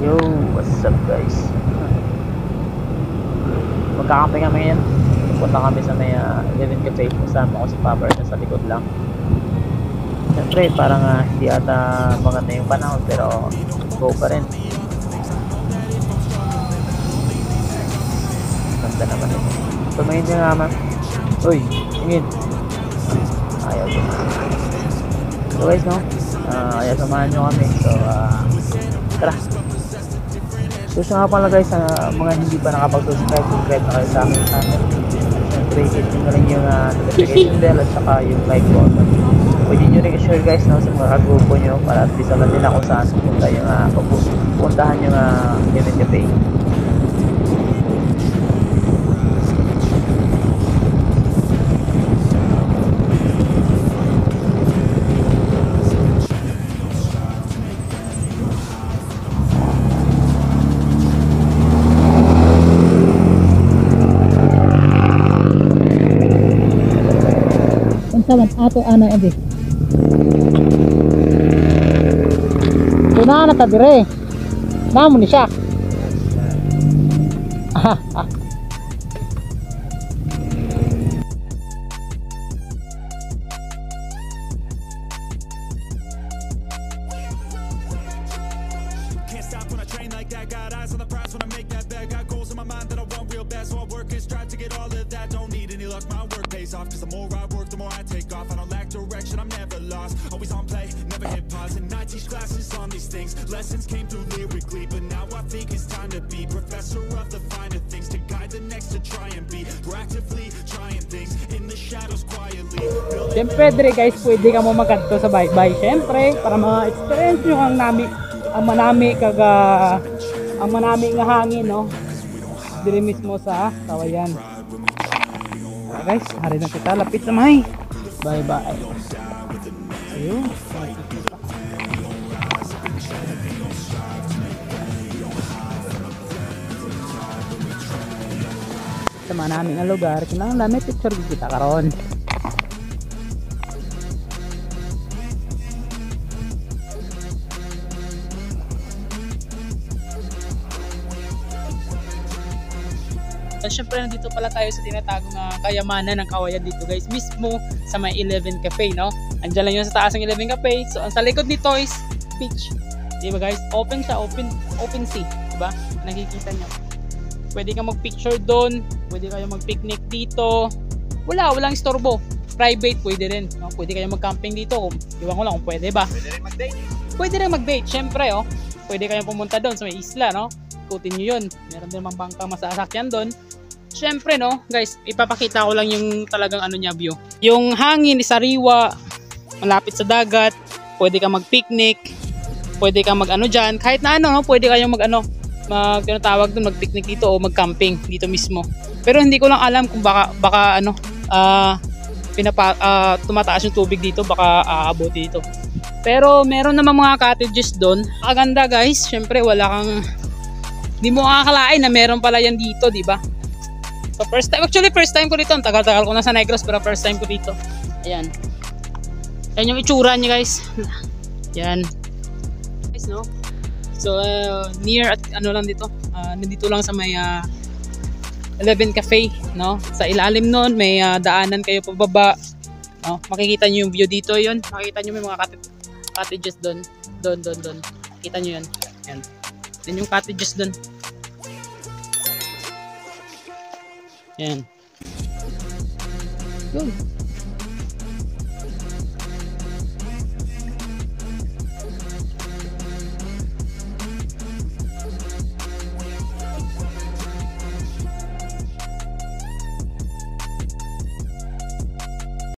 Yo, what's up guys? Magkakampi kami ngayon. Punta kami sa may uh, 11 Cafe. Kasama ko si Papa nasa likod lang. Siyempre, parang uh, hindi ata maganda yung panahon pero go pa rin. Ganda naman ito. Tumingin niya naman. Uy, tingin. Ayaw ko. So guys, no? Uh, ayaw samahan nyo kami. So, uh, tara. So siya nga pala guys sa mga hindi pa nakapag-subscribe, subscribe na kayo sa akin channel. Siyempre, hit nyo rin yung uh, notification bell at saka yung like button. Pwede nyo rin i-share guys no, sa mga grupo nyo para at least alam nila kung saan pupunta yung uh, pupuntahan yung uh, Kevin Cafe. Unsa man ato ana edi. Tuna na ta dire. Namo ni siya. Can't stop when I train like that. Got eyes on the prize when I off. I don't lack direction, I'm never lost. Always on play, never hit pause. And I teach classes on these things. Lessons came through lyrically. But now I think it's time to be professor of the finer things. To guide the next to try and be. Proactively trying things in the shadows quietly. Siyempre dire guys, pwede ka mo magkanto sa bye-bye. Siyempre, para ma-experience nyo ang nami, ang manami kaga, ang manami nga hangin, no? Dire mismo sa kawayan. Ah, guys, hari na kita. Lapit na may. Bye-bye. Ayun. Sa mga lugar, kailangan namin picture kita karon. At syempre nandito pala tayo sa tinatagong uh, kayamanan ng kawayan dito guys. Mismo sa may 11 Cafe no. Andiyan lang yun sa taas ng 11 Cafe. So ang sa likod nito is beach. Di ba guys? Open siya, open open sea, di ba? Nakikita niyo. Pwede kang mag-picture doon, pwede kayo mag-picnic dito. Wala, walang istorbo. Private pwede rin, no? Pwede kayo mag-camping dito. Iwan ko lang kung pwede ba. Pwede rin mag-date. Pwede rin mag-date, syempre oh. Pwede kayong pumunta doon sa may isla, no? Ikutin nyo yun. Meron din namang bangka masasakyan doon. Syempre, no, guys, ipapakita ko lang yung talagang ano niya view. Yung hangin is sariwa, malapit sa dagat, pwede ka mag-picnic, pwede ka mag-ano dyan, kahit na ano, no, pwede kayong mag-ano, mag, ano tawag doon, mag-picnic dito o mag-camping dito mismo. Pero hindi ko lang alam kung baka, baka ano, ah, pinapa, ah, tumataas yung tubig dito, baka aabot dito. Pero meron naman mga cottages doon. Kaganda guys, syempre wala kang hindi mo akakalain na meron pala yan dito, di ba? So first time, actually first time ko dito. Ang tagal-tagal ko na sa Negros pero first time ko dito. Ayan. Ayan yung itsura niya guys. Yan. Guys, no? So uh, near at ano lang dito. Uh, nandito lang sa may uh, 11 Cafe, no? Sa ilalim nun may uh, daanan kayo pababa. No? Makikita niyo yung view dito 'yon. Makikita niyo may mga cottage- cottages doon. Doon, doon, doon. Kita niyo 'yan. Yan. Yan yung cottages doon. Yan. Yun.